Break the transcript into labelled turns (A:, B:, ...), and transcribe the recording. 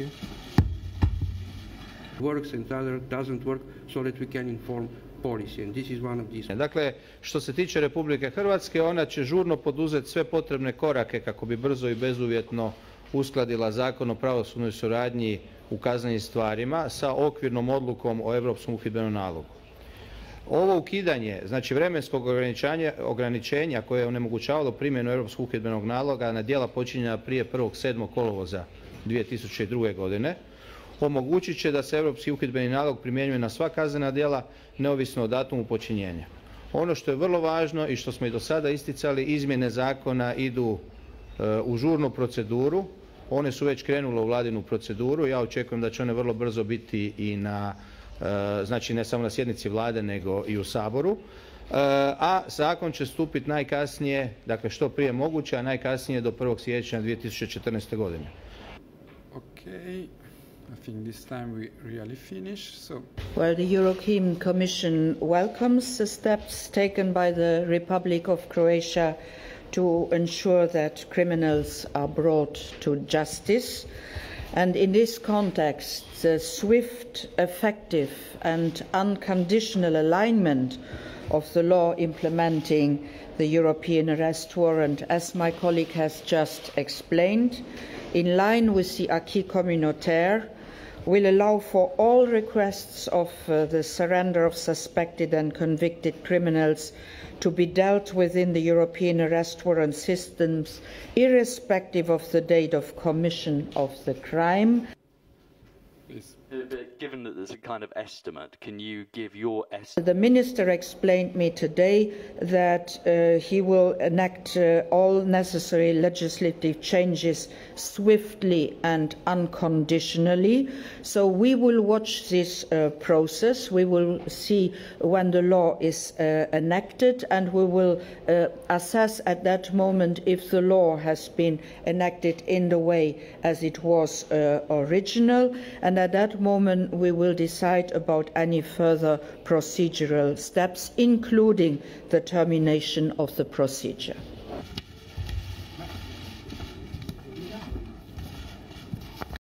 A: here. Works and other doesn't work so that we can inform policy and this is one of these.
B: Dakle, što se tiče Republike Hrvatske, ona će žurno poduzeti sve potrebne korake kako bi brzo i bezuvjetno uskladila zakon o pravosudnoj suradnji u kaznenim stvarima sa okvirnom odlukom o Europskom uhidbenom nalogu. Ovo ukidanje, znači vremenskog ograničenja koje je onemogućavalo primjenu Europskog uhidbenog naloga na djela počinjena prije 1.7. kolovoza 2002. godine, omogućit će da se Europski uhidbeni nalog primjenjuje na sva kaznena djela neovisno o datumu počinjenja. Ono što je vrlo važno i što smo i do sada isticali, izmjene zakona idu e, u žurnu proceduru, one su već krenule u vladinu proceduru, ja očekujem da će one vrlo brzo biti i na, znači ne samo na sjednici vlade nego i u Saboru, e, a zakon će stupiti najkasnije, dakle što prije moguće, a najkasnije do 1. siječnja 2014. godine.
C: Okay. I think this time we really finish. So.
D: Well, the European Commission welcomes the steps taken by the Republic of Croatia to ensure that criminals are brought to justice. And in this context, the swift, effective, and unconditional alignment of the law implementing the European arrest warrant, as my colleague has just explained, in line with the acquis communautaire, will allow for all requests of uh, the surrender of suspected and convicted criminals to be dealt with in the European arrest warrant systems, irrespective of the date of commission of the crime.
C: Please.
E: Uh, given that there's a kind of estimate, can you give your estimate?
D: The minister explained me today that uh, he will enact uh, all necessary legislative changes swiftly and unconditionally. So we will watch this uh, process. We will see when the law is uh, enacted and we will uh, assess at that moment if the law has been enacted in the way as it was original. And at moment we will decide about any further procedural steps, including the termination of the procedure.